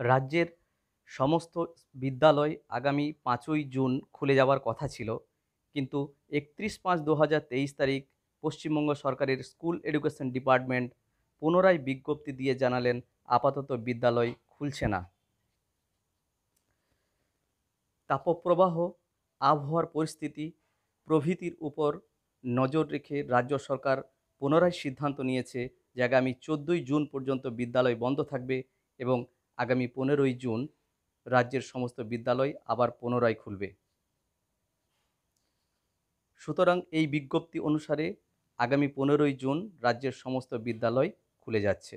রাজ্যের সমস্ত বিদ্যালয় আগামী পাঁচই জুন খুলে যাওয়ার কথা ছিল। কিন্তু একত্রিশ পাঁচ দু তেইশ তারিখ পশ্চিমবঙ্গ সরকারের স্কুল এডুকেশন ডিপার্টমেন্ট পুনরায় বিজ্ঞপ্তি দিয়ে জানালেন, আপাতত বিদ্যালয় খুলছে না। তাপপ্রবাহ, আবহাওয়ার পরিস্থিতি, প্রভৃতির উপর নজর রেখে রাজ্য সরকার পুনরায় সিদ্ধান্ত নিয়েছে যে আগামী চোদ্দোই জুন পর্যন্ত বিদ্যালয় বন্ধ থাকবে এবং আগামী পনেরোই জুন রাজ্যের সমস্ত বিদ্যালয় আবার পুনরায় খুলবে। সুতরাং এই বিজ্ঞপ্তি অনুসারে আগামী পনেরোই জুন রাজ্যের সমস্ত বিদ্যালয় খুলে যাচ্ছে।